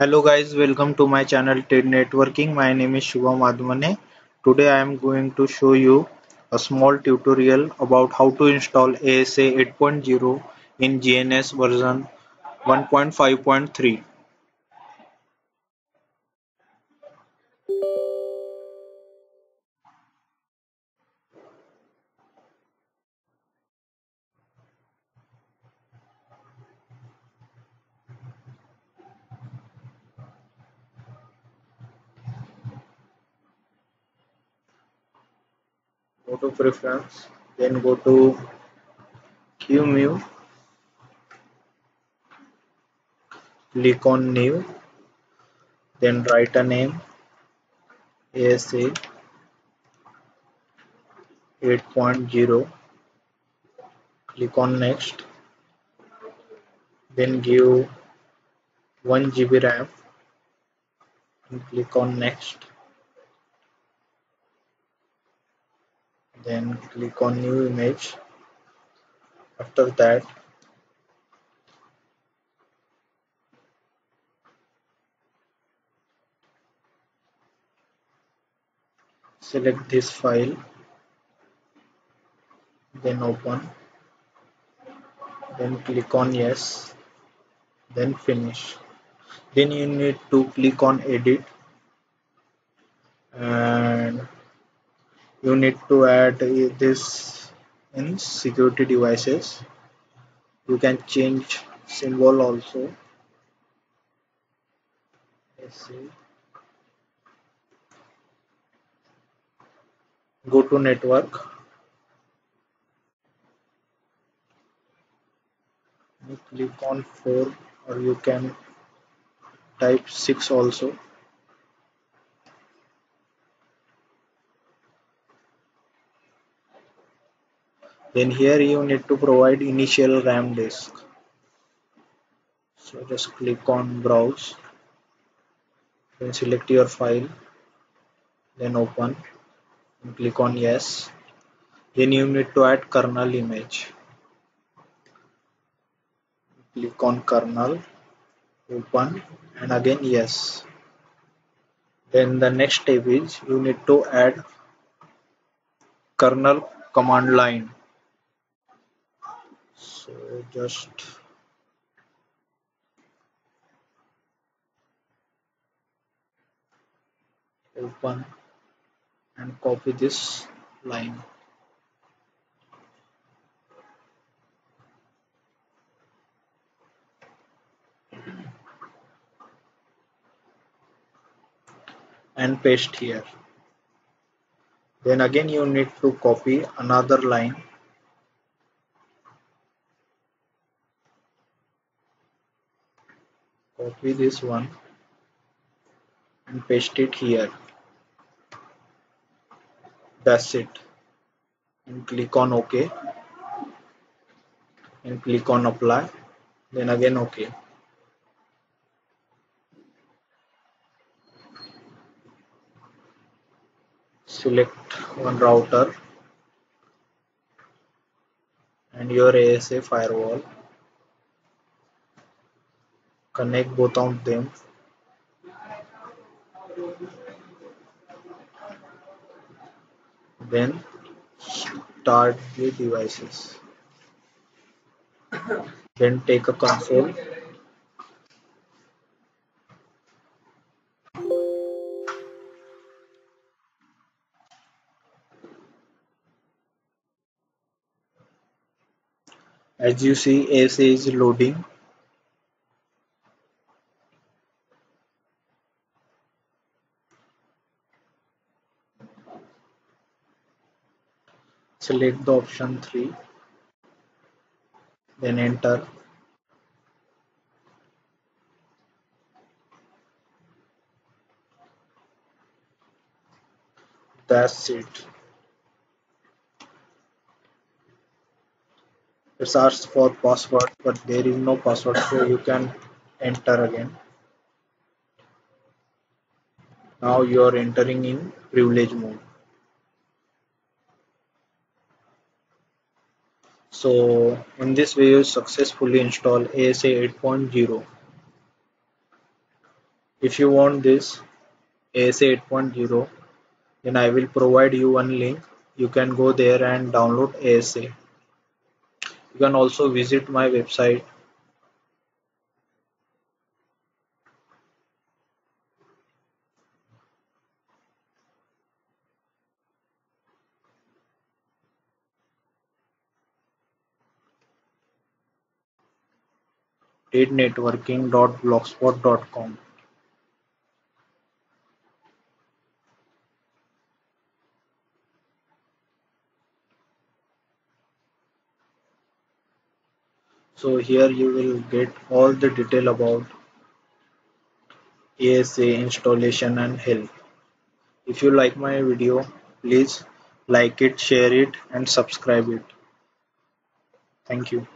Hello guys, welcome to my channel TED Networking. My name is Shubham Admane. Today I am going to show you a small tutorial about how to install ASA 8.0 in GNS version 1.5.3. Go to preference, then go to QEMU, click on new, then write a name ASA 8.0 click on next then give 1 GB RAM and click on next then click on new image. After that select this file. Then open. Then click on yes. Then finish. Then you need to click on edit. And you need to add this in security devices. You can change symbol also. Let's see. Go to network. Click on 4 or you can type 6 also then here you need to provide initial RAM disk. So just click on browse then select your file then open and click on yes. Then you need to add kernel image. Click on kernel open and again yes. Then the next step is you need to add kernel command line so just open and copy this line. And paste here. Then again you need to copy another line copy this one and paste it here. That's it. And click on ok. And click on apply. Then again ok. Select one router and your ASA firewall connect both of them. Then start the devices. Then take a console. As you see ASA is loading select the option 3 then enter. That's it. It asks for password but there is no password so you can enter again. Now you are entering in privilege mode so in this way you successfully install ASA 8.0 if you want this ASA 8.0 then I will provide you one link. You can go there and download ASA you can also visit my website networking.blogspot.com so here you will get all the detail about ASA installation and help. If you like my video please like it share it and subscribe it. Thank you